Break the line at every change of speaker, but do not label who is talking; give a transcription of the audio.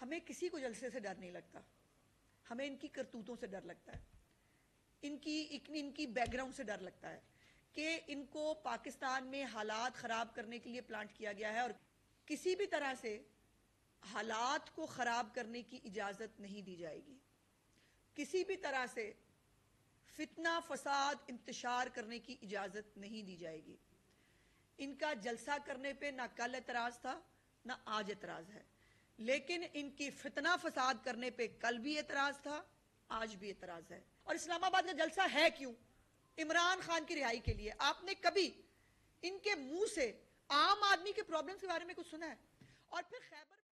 हमें किसी को जलसे से डर नहीं लगता। हमें इनकी करतूतों से डर लगता है। इनकी इनकी बैकग्राउंड से डर लगता है कि इनको पाकिस्तान में हालात खराब करने के लिए प्लांट किया गया है और किसी भी तरह से हालात को खराब करने की इजाज़त नहीं दी जाएगी। किसी भी तरह से फितना, फसाद, इंतशार करने की इजाज़त नहीं दी जाएगी। इनका जलसा करने पे ना कल एतराज़ था, ना आज एतराज़ है। लेकिन इनकी फितना फसाद करने पे कल भी एतराज़ था, आज भी एतराज़ है। और इस्लामाबाद में जलसा है क्यों? इमरान खान की रिहाई के लिए। आपने कभी इनके मुँह से आम आदमी के प्रॉब्लम्स के बारे में कुछ सुना है? और फिर खैबर